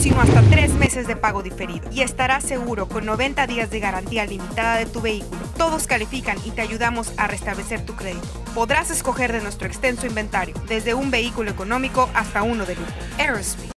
sino hasta tres meses de pago diferido. Y estarás seguro con 90 días de garantía limitada de tu vehículo. Todos califican y te ayudamos a restablecer tu crédito. Podrás escoger de nuestro extenso inventario, desde un vehículo económico hasta uno de lujo. Aerospeed.